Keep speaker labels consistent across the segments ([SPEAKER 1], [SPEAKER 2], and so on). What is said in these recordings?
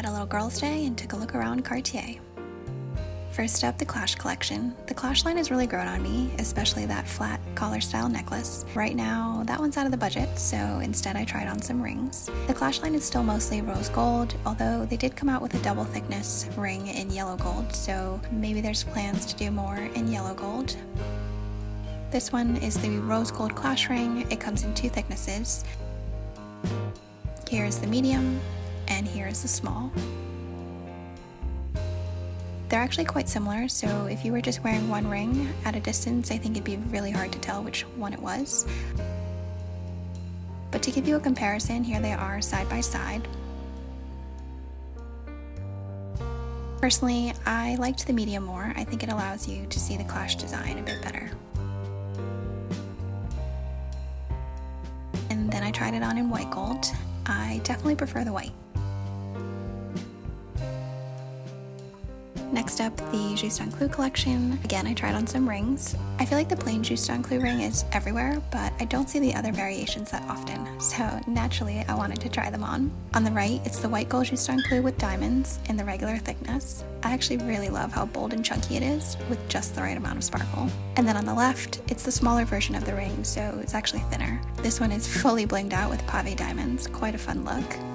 [SPEAKER 1] had a little girls' day and took a look around Cartier. First up, the Clash collection. The Clash line has really grown on me, especially that flat collar style necklace. Right now, that one's out of the budget, so instead I tried on some rings. The Clash line is still mostly rose gold, although they did come out with a double thickness ring in yellow gold, so maybe there's plans to do more in yellow gold. This one is the rose gold Clash ring. It comes in two thicknesses. Here's the medium, and here's the small. They're actually quite similar, so if you were just wearing one ring at a distance, I think it'd be really hard to tell which one it was. But to give you a comparison, here they are side by side. Personally, I liked the medium more. I think it allows you to see the clash design a bit better. And then I tried it on in white gold. I definitely prefer the white. Next up, the Juste un Clou collection. Again, I tried on some rings. I feel like the plain Juste un Clou ring is everywhere, but I don't see the other variations that often, so naturally I wanted to try them on. On the right, it's the white gold Juste un Clou with diamonds in the regular thickness. I actually really love how bold and chunky it is, with just the right amount of sparkle. And then on the left, it's the smaller version of the ring, so it's actually thinner. This one is fully blinged out with pave diamonds, quite a fun look.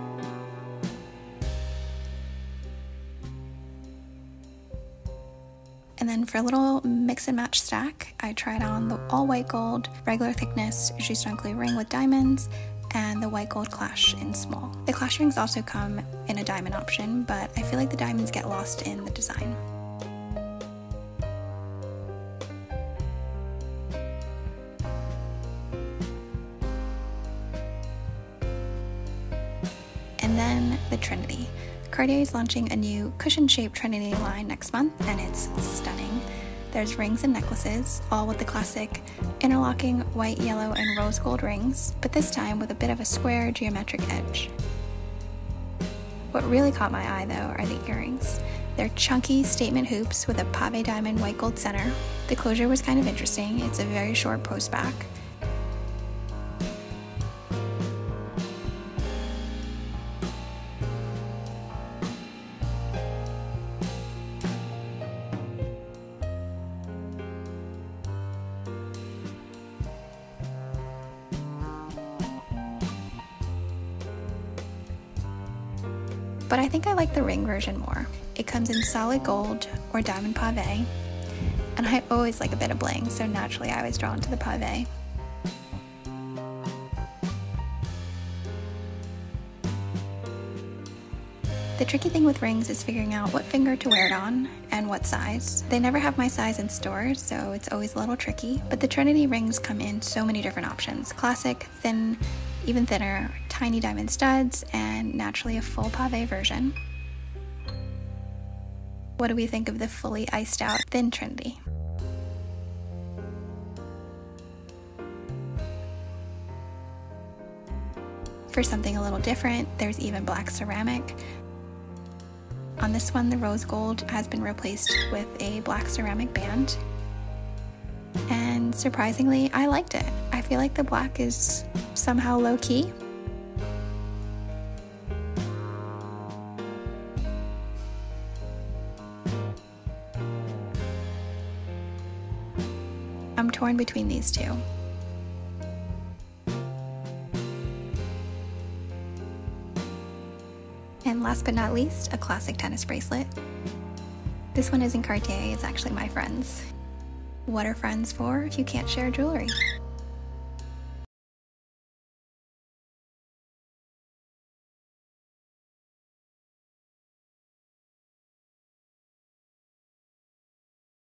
[SPEAKER 1] And then for a little mix and match stack, I tried on the all white gold, regular thickness Juste ring with diamonds, and the white gold clash in small. The clash rings also come in a diamond option, but I feel like the diamonds get lost in the design. And then the Trinity. Cartier is launching a new cushion shaped Trinity line next month, and it's stunning. There's rings and necklaces, all with the classic interlocking white, yellow, and rose gold rings, but this time with a bit of a square geometric edge. What really caught my eye though are the earrings. They're chunky statement hoops with a pave diamond white gold center. The closure was kind of interesting, it's a very short post back. But I think I like the ring version more. It comes in solid gold or diamond pave, and I always like a bit of bling, so naturally I was drawn to the pave. The tricky thing with rings is figuring out what finger to wear it on and what size. They never have my size in stores, so it's always a little tricky, but the Trinity rings come in so many different options. Classic, thin, even thinner, tiny diamond studs, and naturally a full pave version. What do we think of the fully iced out thin Trinity? For something a little different, there's even black ceramic. On this one, the rose gold has been replaced with a black ceramic band. And surprisingly, I liked it. I feel like the black is somehow low key. I'm torn between these two. And last but not least, a classic tennis bracelet. This one isn't Cartier, it's actually my friend's. What are friends for if you can't share jewelry?